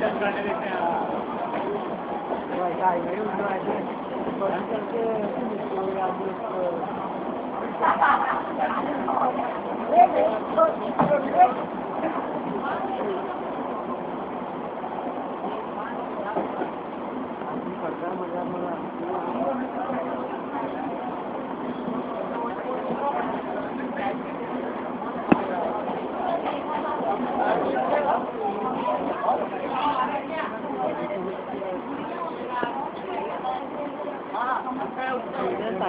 Vai, dai, io non ho idea. Poi perché mi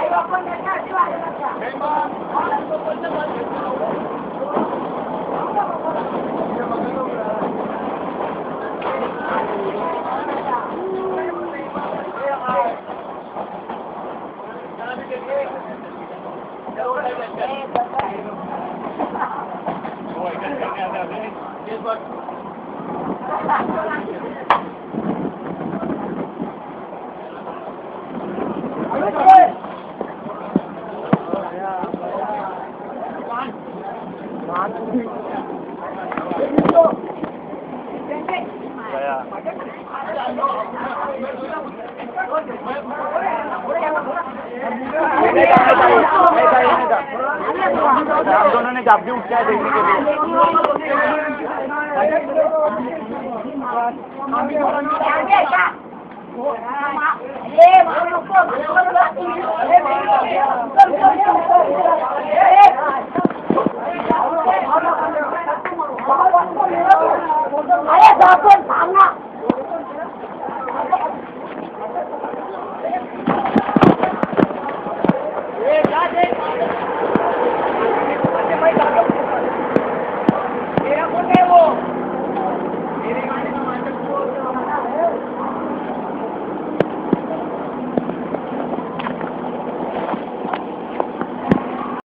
أيوه كنا كاس واحد هو يكلمني هذا بيه؟ كيف दोनों ने जाप भी उठाया देखने के लिए अरे